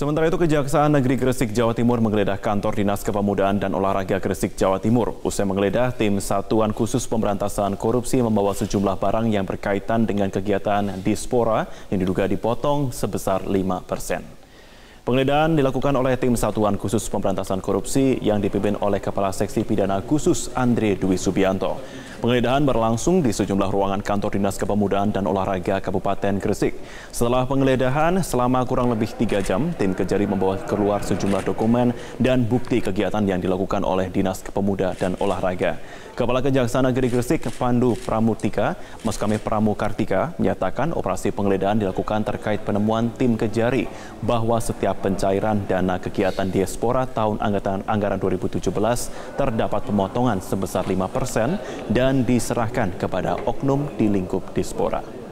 Sementara itu Kejaksaan Negeri Gresik Jawa Timur menggeledah kantor Dinas Kepemudaan dan Olahraga Gresik Jawa Timur. Usai menggeledah, tim Satuan Khusus Pemberantasan Korupsi membawa sejumlah barang yang berkaitan dengan kegiatan dispora yang diduga dipotong sebesar 5 persen. Penggeledahan dilakukan oleh tim Satuan Khusus Pemberantasan Korupsi yang dipimpin oleh Kepala Seksi Pidana Khusus Andre Dwi Subianto. Penggeledahan berlangsung di sejumlah ruangan kantor Dinas Kepemudaan dan Olahraga Kabupaten Gresik. Setelah penggeledahan selama kurang lebih tiga jam, tim Kejari membawa keluar sejumlah dokumen dan bukti kegiatan yang dilakukan oleh Dinas Kepemuda dan Olahraga. Kepala Kejaksaan Negeri Gresik Pandu Pramutika, Maskami Pramukartika, menyatakan operasi penggeledahan dilakukan terkait penemuan tim Kejari bahwa setiap pencairan dana kegiatan diaspora tahun anggaran, anggaran 2017 terdapat pemotongan sebesar 5 persen dan dan diserahkan kepada oknum di lingkup Dispora.